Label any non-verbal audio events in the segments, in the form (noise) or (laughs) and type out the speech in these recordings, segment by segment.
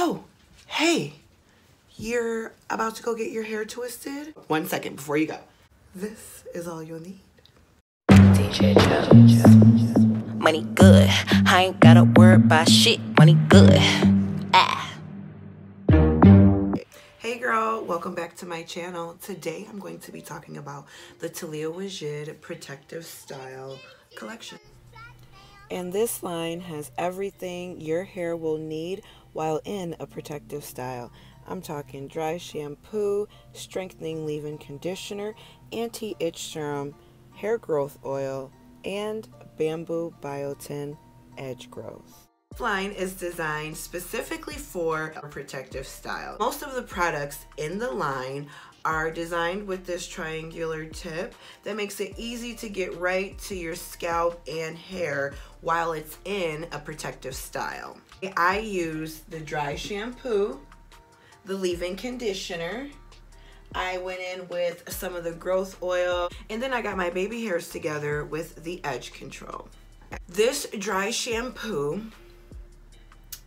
Oh, hey, you're about to go get your hair twisted? One second before you go. This is all you'll need. DJ Jones. Money good. I ain't gotta worry about shit. Money good. Ah. Hey girl, welcome back to my channel. Today I'm going to be talking about the Taliah Waajid Protective Style collection. And this line has everything your hair will need while in a protective style. I'm talking dry shampoo, strengthening leave-in conditioner, anti-itch serum, hair growth oil, and bamboo biotin edge growth. This line is designed specifically for a protective style. Most of the products in the line are designed with this triangular tip that makes it easy to get right to your scalp and hair while it's in a protective style. I use the dry shampoo, the leave-in conditioner, I went in with some of the growth oil and then I got my baby hairs together with the edge control. This dry shampoo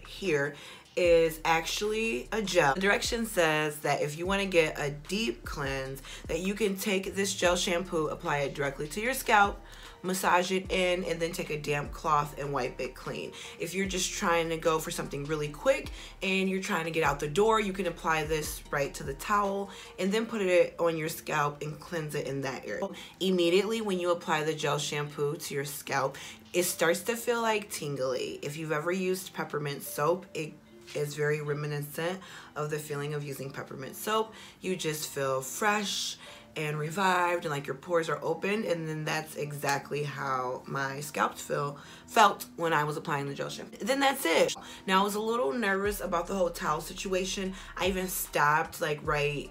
here is actually a gel. The direction says that if you want to get a deep cleanse that you can take this gel shampoo, apply it directly to your scalp, massage it in, and then take a damp cloth and wipe it clean. If you're just trying to go for something really quick and you're trying to get out the door, you can apply this right to the towel and then put it on your scalp and cleanse it in that area. Immediately when you apply the gel shampoo to your scalp, it starts to feel like tingly. If you've ever used peppermint soap, it is very reminiscent of the feeling of using peppermint soap. You just feel fresh and revived and like your pores are opened and then that's exactly how my scalp feel felt when I was applying the gel shampoo. Then that's it. Now I was a little nervous about the whole towel situation. I even stopped like right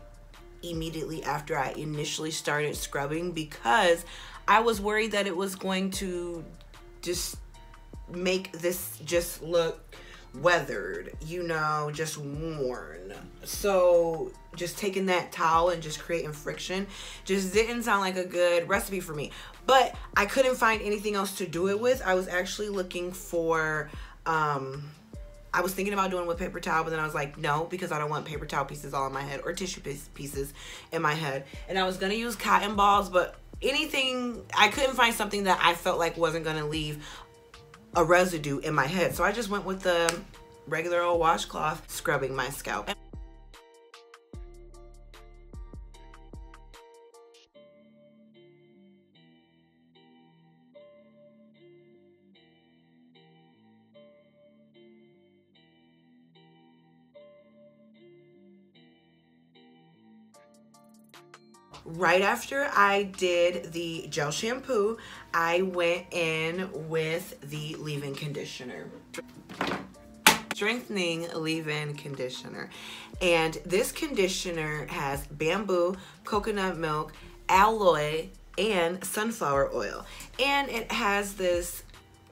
immediately after I initially started scrubbing because I was worried that it was going to just make this just look weathered, you know, just worn. So just taking that towel and just creating friction just didn't sound like a good recipe for me. But I couldn't find anything else to do it with. I was actually looking for, um, I was thinking about doing with paper towel, but then I was like, no, because I don't want paper towel pieces all in my head or tissue pieces in my head. And I was going to use cotton balls, but anything, I couldn't find something that I felt like wasn't going to leave a residue in my head. So I just went with the regular old washcloth scrubbing my scalp. Right after I did the gel shampoo, I went in with the leave-in conditioner. Strengthening leave-in conditioner. And this conditioner has bamboo, coconut milk, aloe, and sunflower oil. And it has this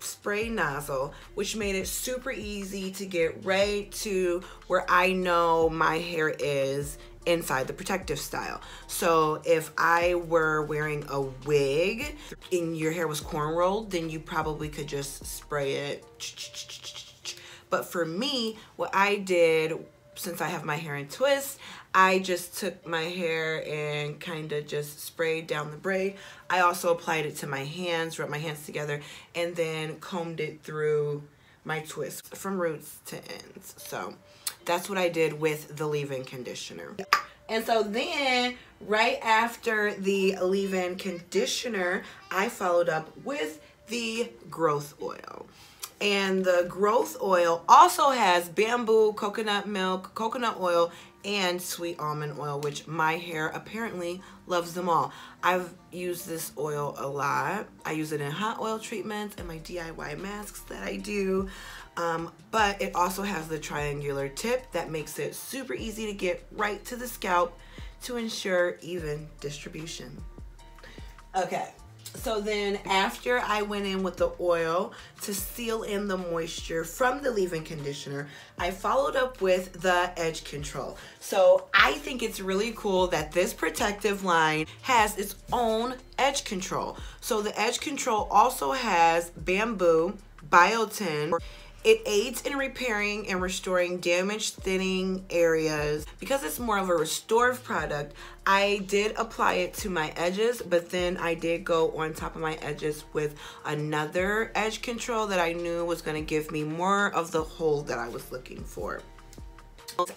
spray nozzle which made it super easy to get right to where I know my hair is inside the protective style. So if I were wearing a wig and your hair was corn rolled, then you probably could just spray it. But for me, what I did, since I have my hair in twists, I just took my hair and kind of just sprayed down the braid. I also applied it to my hands, rubbed my hands together, and then combed it through my twist from roots to ends. So that's what I did with the leave-in conditioner. And so then right after the leave-in conditioner, I followed up with the growth oil. And the growth oil also has bamboo, coconut milk, coconut oil, and sweet almond oil, which my hair apparently loves them all. I've used this oil a lot. I use it in hot oil treatments and my DIY masks that I do. Um, but it also has the triangular tip that makes it super easy to get right to the scalp to ensure even distribution. Okay, so then after I went in with the oil to seal in the moisture from the leave-in conditioner, I followed up with the edge control. So I think it's really cool that this protective line has its own edge control. So the edge control also has bamboo, biotin, It aids in repairing and restoring damaged thinning areas. Because it's more of a restorative product, I did apply it to my edges, but then I did go on top of my edges with another edge control that I knew was gonna give me more of the hold that I was looking for.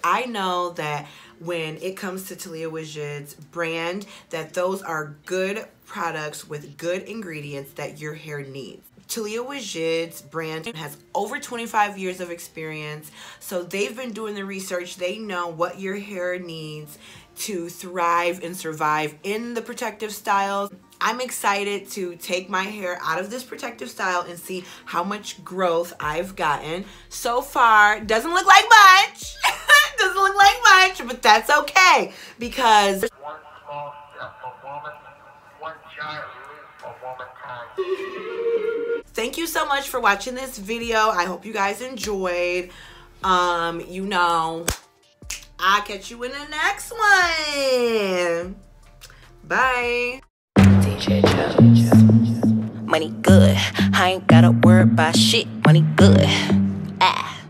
I know that when it comes to Taliah Waajid's brand, that those are good products with good ingredients that your hair needs. Taliah Waajid's brand has over 25 years of experience, so they've been doing the research. They know what your hair needs to thrive and survive in the protective styles. I'm excited to take my hair out of this protective style and see how much growth I've gotten. So far, doesn't look like much. (laughs) doesn't look like much, but that's okay because one small step for woman, one giant leap for womankind. Thank you so much for watching this video. I hope you guys enjoyed. Um, you know, I'll catch you in the next one. Bye. Money good. I ain't gotta worry about shit. Money good. Ah.